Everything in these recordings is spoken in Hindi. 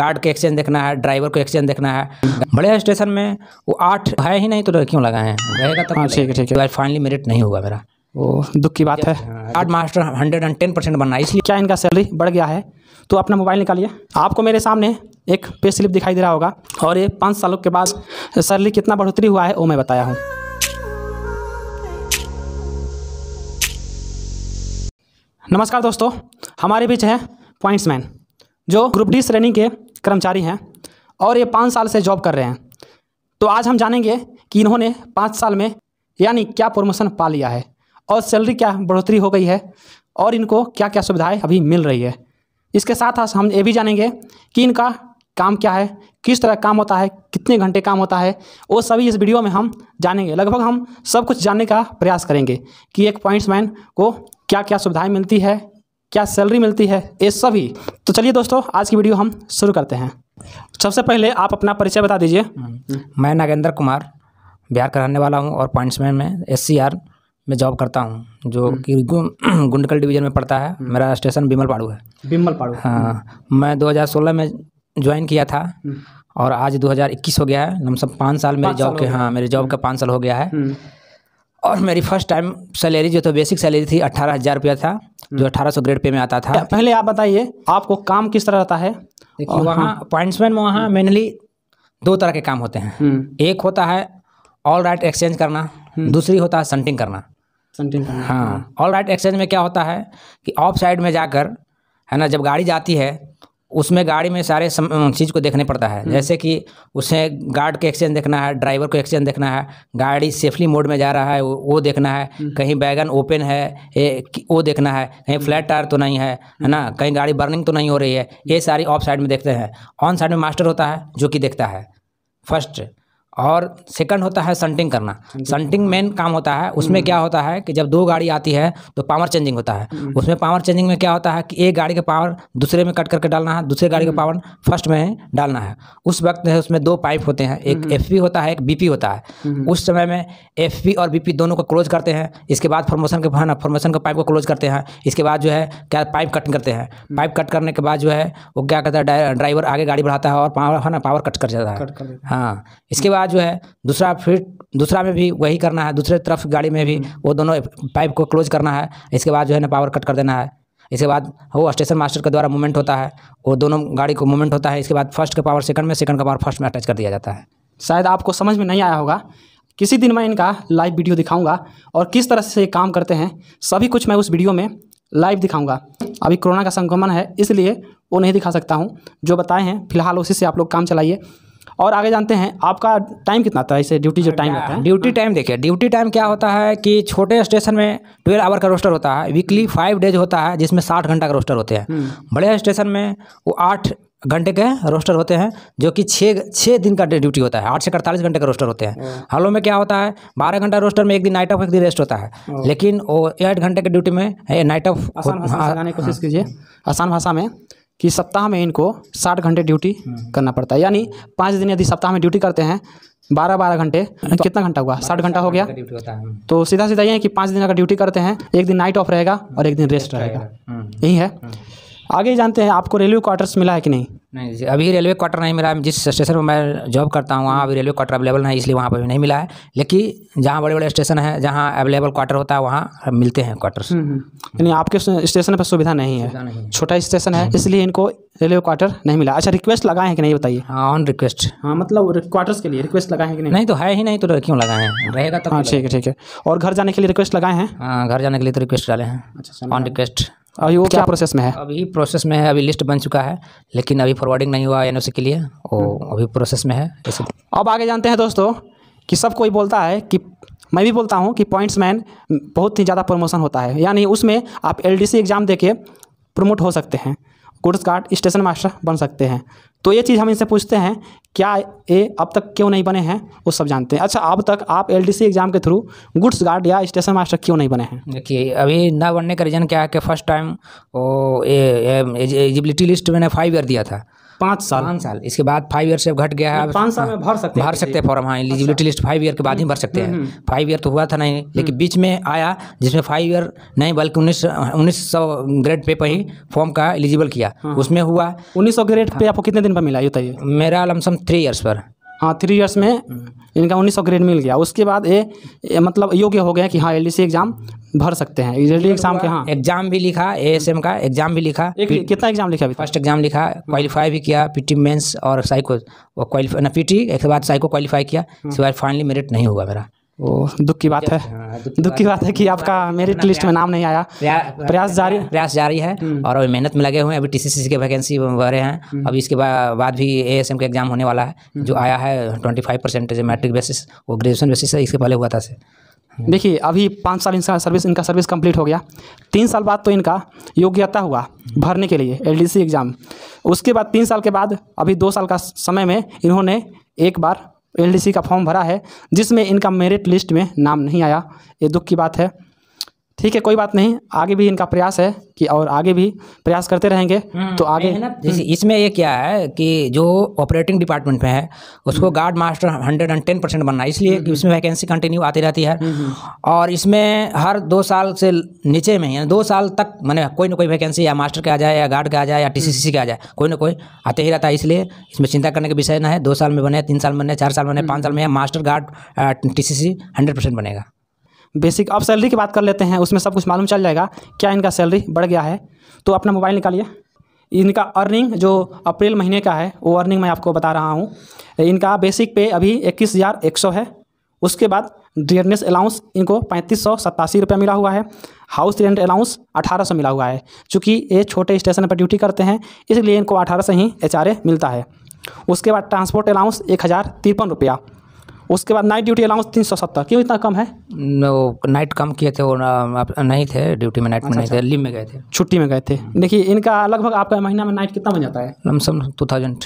गार्ड के एक्सचेंज देखना है ड्राइवर को एक्सचेंज देखना है। बड़े स्टेशन में वो आठ है ही नहीं तो क्यों लगाए हैं? रहेगा तो हाँ ठीक है ठीक है। फाइनली मेरिट नहीं हुआ मेरा। वो दुख की बात है। Art master hundred and ten percent बनना है, इसलिए क्या इनका सैलरी बढ़ गया है? तो अपना मोबाइल निकालिए। आपको मेरे सामने एक पे स्लिप दिखाई दे रहा होगा और ये पाँच सालों के बाद सैलरी कितना बढ़ोतरी हुआ है वो मैं बताया हूँ। नमस्कार दोस्तों हमारे बीच है पॉइंट्समैन जो ग्रुप डी श्रेणी के कर्मचारी हैं और ये पाँच साल से जॉब कर रहे हैं। तो आज हम जानेंगे कि इन्होंने पाँच साल में यानी क्या प्रमोशन पा लिया है और सैलरी क्या बढ़ोतरी हो गई है और इनको क्या क्या सुविधाएँ अभी मिल रही है। इसके साथ साथ हम ये भी जानेंगे कि इनका काम क्या है, किस तरह काम होता है, कितने घंटे काम होता है, वो सभी इस वीडियो में हम जानेंगे। लगभग हम सब कुछ जानने का प्रयास करेंगे कि एक पॉइंट्समैन को क्या क्या सुविधाएँ मिलती है क्या सैलरी मिलती है? ये सभी। तो चलिए दोस्तों आज की वीडियो हम शुरू करते हैं। सबसे पहले आप अपना परिचय बता दीजिए। मैं नागेंद्र कुमार बिहार का रहने वाला हूँ और पॉइंट्समैन में एससीआर में जॉब करता हूँ जो कि गुंडकल डिवीज़न में पड़ता है। मेरा स्टेशन बिमल पाड़ू है। बिमल पाड़ू। हाँ मैं 2016 में ज्वाइन किया था और आज 2021 हो गया है। लमसम पाँच साल मेरे जॉब के हाँ मेरे जॉब का पाँच साल हो गया है। और मेरी फ़र्स्ट टाइम सैलरी जो तो बेसिक सैलरी थी अट्ठारह हज़ार रुपया था जो अठारह सौ ग्रेड पे में आता था। पहले आप बताइए आपको काम किस तरह रहता है? देखिए वहाँ पॉइंट्समैन में वहाँ मेनली दो तरह के काम होते हैं। एक होता है ऑल राइट एक्सचेंज करना दूसरी होता है संटिंग करना। सेंटिंग करना हाँ ऑल राइट एक्सचेंज में क्या होता है कि ऑफ़ साइड में जाकर है ना जब गाड़ी जाती है उसमें गाड़ी में सारे चीज़ को देखने पड़ता है। जैसे कि उसे गार्ड को एक्सचेंज देखना है ड्राइवर को एक्सचेंज देखना है गाड़ी सेफली मोड में जा रहा है वो देखना है। कहीं बैगन ओपन है ये वो देखना है। कहीं फ्लैट टायर तो नहीं है है ना? कहीं गाड़ी बर्निंग तो नहीं हो रही है। ये सारी ऑफ़ साइड में देखते हैं। ऑन साइड में मास्टर होता है जो कि देखता है। फ़र्स्ट और सेकंड होता है संटिंग करना। संटिंग मेन काम होता है उसमें क्या होता है कि जब दो गाड़ी आती है तो पावर चेंजिंग होता है। उसमें पावर चेंजिंग में क्या होता है कि एक गाड़ी का पावर दूसरे में कट करके डालना है दूसरे गाड़ी का पावर फ़र्स्ट में डालना है। उस वक्त है उसमें दो पाइप होते हैं एक एफपी होता है एक बीपी होता है। उस समय में एफपी और बीपी दोनों को क्लोज करते हैं इसके बाद फॉर्मेशन के है ना फॉर्मेशन का पाइप को क्लोज करते हैं इसके बाद जो है क्या पाइप कटिंग करते हैं। पाइप कट करने के बाद जो है वो क्या करता है ड्राइवर आगे गाड़ी बढ़ाता है और पावर है ना पावर कट कर जाता है। हाँ इसके बाद जो है दूसरा फिर दूसरा में भी वही करना है। दूसरे तरफ़ गाड़ी में भी वो दोनों पाइप को क्लोज करना है। इसके बाद जो है ना पावर कट कर देना है। इसके बाद वो स्टेशन मास्टर के द्वारा मूवमेंट होता है। वो दोनों गाड़ी को मूवमेंट होता है। इसके बाद फ़र्स्ट का पावर सेकंड में सेकंड का पावर फ़र्स्ट में अटैच कर दिया जाता है। शायद आपको समझ में नहीं आया होगा। किसी दिन मैं इनका लाइव वीडियो दिखाऊँगा और किस तरह से ये काम करते हैं सभी कुछ मैं उस वीडियो में लाइव दिखाऊँगा। अभी कोरोना का संक्रमण है इसलिए वो नहीं दिखा सकता हूँ। जो बताए हैं फ़िलहाल उसी से आप लोग काम चलाइए। और आगे जानते हैं आपका टाइम कितना था? इसे ड्यूटी जो टाइम रहता है। ड्यूटी टाइम देखिए ड्यूटी टाइम क्या होता है कि छोटे स्टेशन में ट्वेल्व आवर का रोस्टर होता है वीकली फाइव डेज़ होता है जिसमें साठ घंटा का रोस्टर होते हैं। बड़े स्टेशन में वो आठ घंटे के रोस्टर होते हैं जो कि छः छः दिन का ड्यूटी होता है आठ से अड़तालीस घंटे का रोस्टर होते हैं। हालों में क्या होता है बारह घंटा रोस्टर में एक दिन नाइट ऑफ़ एक दिन रेस्ट होता है। लेकिन वो आठ घंटे के ड्यूटी में नाइट ऑफ़ आसान भाषा कोशिश कीजिए। आसान भाषा में कि सप्ताह में इनको साठ घंटे ड्यूटी करना पड़ता है। यानी पाँच दिन यदि सप्ताह में ड्यूटी करते हैं बारह बारह घंटे तो कितना घंटा हुआ? साठ घंटा हो गया। ड्यूटी होता है तो सीधा सीधा ये है कि पाँच दिन अगर ड्यूटी करते हैं एक दिन नाइट ऑफ़ रहेगा और एक दिन रेस्ट रहेगा। यही है। आगे जानते हैं आपको रेलवे क्वार्टर्स मिला है कि नहीं? नहीं जी, अभी रेलवे क्वार्टर नहीं मिला। है जिस स्टेशन पर मैं जॉब करता हूँ वहाँ अभी रेलवे क्वार्टर अवेलेबल नहीं इसलिए वहाँ पर भी नहीं मिला है। लेकिन जहाँ बड़े बड़े स्टेशन है जहाँ अवेलेबल क्वार्टर होता है वहाँ मिलते हैं क्वार्टर्स। यानी आपके स्टेशन पर सुविधा नहीं है। छोटा स्टेशन है इसलिए इनको रेलवे क्वार्टर नहीं मिला। अच्छा रिक्वेस्ट लगाए हैं कि नहीं बताइए? हाँ ऑन रिक्वेस्ट। हाँ मतलब क्वार्टर्स के लिए रिक्वेस्ट लगाए हैं कि नहीं? नहीं तो है ही नहीं तो क्यों लगाए हैं? रहेगा तो हाँ ठीक है ठीक है। और घर जाने के लिए रिक्वेस्ट लगाए हैं? हाँ घर जाने के लिए तो रिक्वेस्ट डाले हैं। अच्छा ऑन रिक्वेस्ट। अभी वो क्या प्रोसेस में है? अभी प्रोसेस में है अभी लिस्ट बन चुका है लेकिन अभी फॉरवर्डिंग नहीं हुआ एनओसी के लिए वो अभी प्रोसेस में है जैसे अब आगे जानते हैं दोस्तों कि सब कोई बोलता है कि मैं भी बोलता हूँ कि पॉइंट्स मैन बहुत ही ज़्यादा प्रमोशन होता है। यानी उसमें आप एलडीसी एग्ज़ाम दे के प्रमोट हो सकते हैं। गुड्स गार्ड स्टेशन मास्टर बन सकते हैं। तो ये चीज़ हम इनसे पूछते हैं, क्या ये अब तक क्यों नहीं बने हैं? वो सब जानते हैं। अच्छा अब तक आप एलडीसी एग्ज़ाम के थ्रू गुड्स गार्ड या स्टेशन मास्टर क्यों नहीं बने हैं? देखिए, अभी ना बनने का रीज़न क्या है कि फ़र्स्ट टाइम वो एजिबिलिटी लिस्ट मैंने फाइव ईयर दिया था। पाँच साल। पाँच साल। इसके बाद फाइव ईयर से घट गया है। पाँच साल में भर सकते हैं। भर सकते हैं फॉर्म हाँ एलिजिबिलिटी लिस्ट फाइव ईयर के बाद ही भर सकते हैं। फाइव ईयर तो हुआ था नहीं लेकिन बीच में आया जिसमें फाइव ईयर नहीं बल्कि उन्नीस उन्नीस सौ ग्रेड पे पर ही फॉर्म का एलिजिबल किया। उसमें हुआ उन्नीस सौ ग्रेड पे आपको कितने दिन पर मिला ये मेरा लमसम थ्री ईयर्स पर। हाँ थ्री इयर्स में इनका उन्नीस सौ ग्रेड मिल गया। उसके बाद ये, मतलब योग्य हो गया कि हाँ एलडीसी एग्ज़ाम भर सकते हैं। एल एग्ज़ाम के हाँ। एग्ज़ाम भी लिखा एएसएम का एग्ज़ाम भी लिखा। एक कितना एग्ज़ाम लिखा अभी फ़र्स्ट एग्ज़ाम लिखा क्वालिफाई भी किया पीटी मेंस और साइको क्वालिफाई ना पीटी एक बाद साइको क्वालिफाई किया इसके बाद फाइनली मेरिट नहीं हुआ मेरा। ओ दुख की बात है। दुख की बात है कि आपका मेरिट लिस्ट में नाम नहीं आया। प्रयास जारी। प्रयास जारी है और अभी मेहनत में लगे हुए हैं। अभी टीसीसी के वैकेंसी भरे हैं। अभी इसके बाद भी एएसएम का एग्ज़ाम होने वाला है। जो आया है twenty five percentage matric basis वो ग्रेजुएशन बेसिस है इसके पहले हुआ था से देखिए अभी पाँच साल इनका सर्विस इनका सर्विस कंप्लीट हो गया। तीन साल बाद तो इनका योग्यता हुआ भरने के लिए एलडीसी एग्ज़ाम उसके बाद तीन साल के बाद अभी दो साल का समय में इन्होंने एक बार एलडीसी का फॉर्म भरा है, जिसमें इनका मेरिट लिस्ट में नाम नहीं आया। ये दुख की बात है। ठीक है कोई बात नहीं। आगे भी इनका प्रयास है कि और आगे भी प्रयास करते रहेंगे। तो आगे मेहनत जैसे इसमें ये क्या है कि जो ऑपरेटिंग डिपार्टमेंट में है उसको guard master hundred and ten percent बनना है। इसलिए कि उसमें वैकेंसी कंटिन्यू आती रहती है। और इसमें हर दो साल से नीचे में यानी दो साल तक मैंने कोई ना कोई वैकेंसी या मास्टर के आ जाए या गार्ड का आ जाए या टीसीसी के आ जाए कोई ना कोई आते ही रहता है। इसलिए इसमें चिंता करने का विषय ना है। दो साल में बने तीन साल में बने चार साल में बने पाँच साल में master guard TCC hundred percent बनेगा। बेसिक, अब सैलरी की बात कर लेते हैं, उसमें सब कुछ मालूम चल जाएगा, क्या इनका सैलरी बढ़ गया है। तो अपना मोबाइल निकालिए। इनका अर्निंग जो अप्रैल महीने का है, वो अर्निंग मैं आपको बता रहा हूँ। इनका बेसिक पे अभी इक्कीस हज़ार एक सौ है। उसके बाद डियरनेस अलाउंस, इनको पैंतीस सौ सत्तासी रुपया मिला हुआ है। हाउस रेंट अलाउंस अठारह सौ मिला हुआ है, चूँकि ये छोटे स्टेशन पर ड्यूटी करते हैं, इसलिए इनको अठारह से ही एचआरए मिलता है। उसके बाद ट्रांसपोर्ट अलाउंस एक हज़ार तिरपन रुपया। उसके बाद नाइट ड्यूटी अलाउंस तीन सौ सत्तर। क्यों इतना कम है? नाइट कम किए थे वो नहीं थे ड्यूटी में नाइट में नहीं थे लीव में गए थे। छुट्टी में गए थे। देखिए इनका लगभग आपका महीना में नाइट कितना बन जाता है? लमसम टू थाउज़ेंड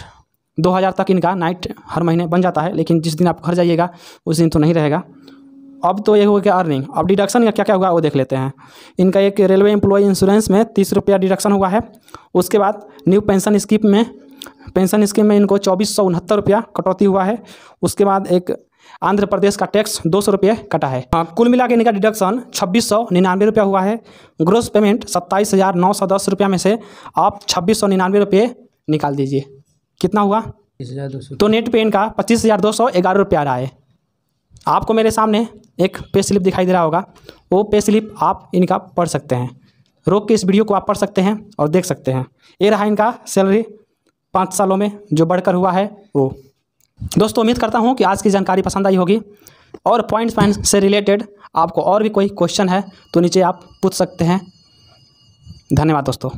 दो हज़ार तक इनका नाइट हर महीने बन जाता है लेकिन जिस दिन आप घर जाइएगा उस दिन तो नहीं रहेगा। अब तो ये हो गया अर्निंग अब डिडक्शन का क्या क्या हुआ वो देख लेते हैं। इनका एक रेलवे एम्प्लॉय इंश्योरेंस में तीस रुपया डिडक्शन हुआ है। उसके बाद न्यू पेंशन स्कीम में पेंशन स्कीम में इनको चौबीस सौ उनहत्तर रुपया कटौती हुआ है। उसके बाद एक आंध्र प्रदेश का टैक्स दो सौ रुपये कटा है। हाँ, कुल मिला के इनका डिडक्शन छब्बीस सौ निन्यानवे रुपया हुआ है। ग्रोस पेमेंट सत्ताईस हज़ार नौ सौ दस रुपया में से आप छब्बीस सौ निन्यानवे रुपये निकाल दीजिए। कितना हुआ? तो नेट पे इनका पच्चीस हज़ार दो सौ ग्यारह रुपया आ रहा है। आपको मेरे सामने एक पे स्लिप दिखाई दे रहा होगा। वो पे स्लिप आप इनका पढ़ सकते हैं। रोक के इस वीडियो को आप पढ़ सकते हैं और देख सकते हैं। ये रहा इनका सैलरी पाँच सालों में जो बढ़कर हुआ है वो। दोस्तों, उम्मीद करता हूँ कि आज की जानकारी पसंद आई होगी और पॉइंट्स पॉइंट से रिलेटेड आपको और भी कोई क्वेश्चन है तो नीचे आप पूछ सकते हैं। धन्यवाद दोस्तों।